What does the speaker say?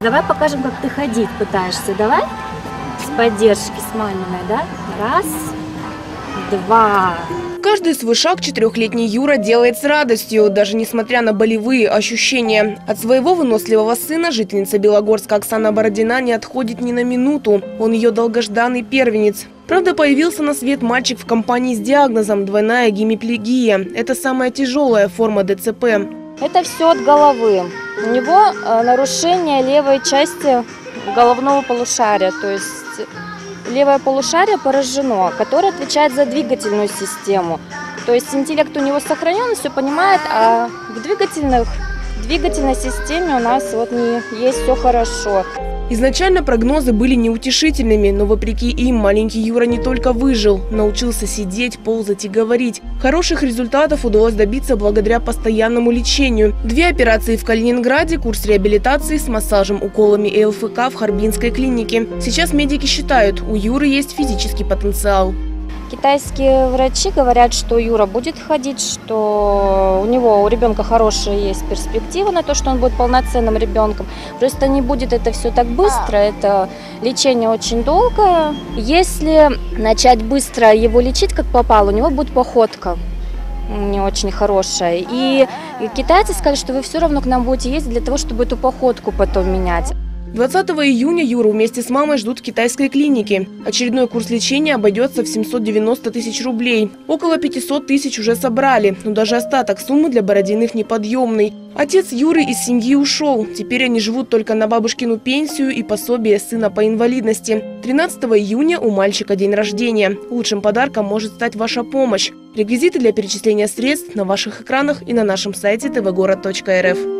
Давай покажем, как ты ходить пытаешься. Давай. С поддержки, с маминой, да? Раз, два. Каждый свой шаг четырехлетний Юра делает с радостью, даже несмотря на болевые ощущения. От своего выносливого сына жительница Белогорска Оксана Бородина не отходит ни на минуту. Он ее долгожданный первенец. Правда, появился на свет мальчик в компании с диагнозом двойная гемиплегия. Это самая тяжелая форма ДЦП. Это все от головы. У него э, нарушение левой части головного полушария, то есть левое полушарие поражено, которое отвечает за двигательную систему. То есть интеллект у него сохранен, все понимает, а в двигательных двигательной системе у нас вот не есть все хорошо. Изначально прогнозы были неутешительными, но вопреки им маленький Юра не только выжил, научился сидеть, ползать и говорить. Хороших результатов удалось добиться благодаря постоянному лечению. Две операции в Калининграде, курс реабилитации с массажем, уколами и ЛФК в Харбинской клинике. Сейчас медики считают, у Юры есть физический потенциал. Китайские врачи говорят, что Юра будет ходить, что у него, у ребенка хорошая есть перспектива на то, что он будет полноценным ребенком. Просто не будет это все так быстро, это лечение очень долгое. Если начать быстро его лечить, как попало, у него будет походка не очень хорошая. И китайцы сказали, что вы все равно к нам будете ездить для того, чтобы эту походку потом менять. 20 июня Юру вместе с мамой ждут в китайской клинике. Очередной курс лечения обойдется в 790 тысяч рублей. Около 500 тысяч уже собрали, но даже остаток суммы для Бородиных неподъемный. Отец Юры из семьи ушел. Теперь они живут только на бабушкину пенсию и пособие сына по инвалидности. 13 июня у мальчика день рождения. Лучшим подарком может стать ваша помощь. Реквизиты для перечисления средств на ваших экранах и на нашем сайте tvgород.рф.